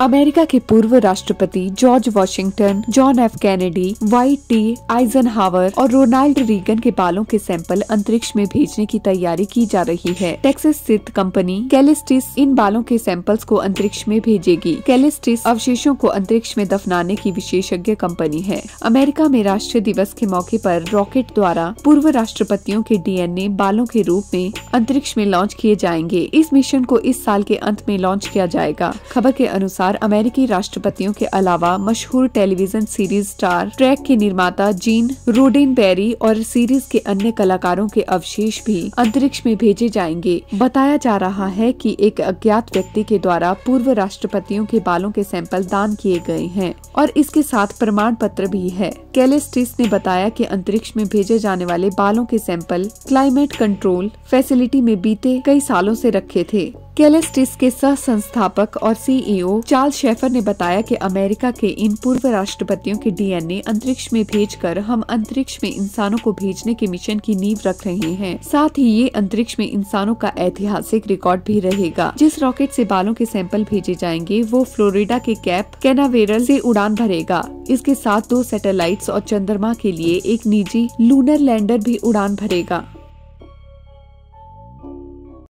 America के पूर्व राष्ट्रपति George Washington, John F. Kennedy Dwight D. Eisenhower और रोनाल्ड रीगन के बालों के सैंपल अंतरिक्ष में भेजने की तैयारी की जा रही है। टेक्सास स्थित कंपनी कैलिस्टिस इन बालों के सैंपल्स को अंतरिक्ष में भेजेगी। कैलिस्टिस अवशेषों को अंतरिक्ष में दफनाने की विशेषज्ञ कंपनी है। अमेरिका में राष्ट्रीय दिवस के मौके पर रॉकेट द्वारा पूर्व राष्ट्रपतियों के डीएनए बालों के रूप में अंतरिक्ष में लॉन्च किए जाएँगे। इस मिशन को इस साल के अंत में लॉन्च किया जाएगा। खबर के अनुसार अनुसार अमेरिकी राष्ट्रपतियों के अलावा मशहूर टेलीविज़न सीरीज़ स्टार ट्रैक के निर्माता जीन रोडिन बेरी और सीरीज़ के अन्य कलाकारों के अवशेष भी अंतरिक्ष में भेजे जाएँगे। बताया जा रहा है कि एक अज्ञात व्यक्ति के द्वारा पूर्व राष्ट्रपतियों के बालों के सैंपल दान किए गए हैं और इसके साथ प्रमाण पत्र भी है। कैलेस्टिस ने बताया कि अंतरिक्ष में भेजे जाने वाले बालों के सैंपल क्लाइमेट कंट्रोल फैसिलिटी में बीते कई सालों से रखे थे। केलेस्टिस के सह संस्थापक और सीईओ चार्ल्स शेफर ने बताया कि अमेरिका के इन पूर्व राष्ट्रपतियों के डीएनए अंतरिक्ष में भेजकर हम अंतरिक्ष में इंसानों को भेजने के मिशन की नींव रख रहे हैं। साथ ही ये अंतरिक्ष में इंसानों का ऐतिहासिक रिकॉर्ड भी रहेगा। जिस रॉकेट से बालों के सैंपल भेजे जाएँगे, वो फ्लोरिडा के कैप कैनावेरल से उड़ान भरेगा। इसके साथ दो सैटेलाइट्स और चंद्रमा के लिए एक निजी लूनर लैंडर भी उड़ान भरेगा।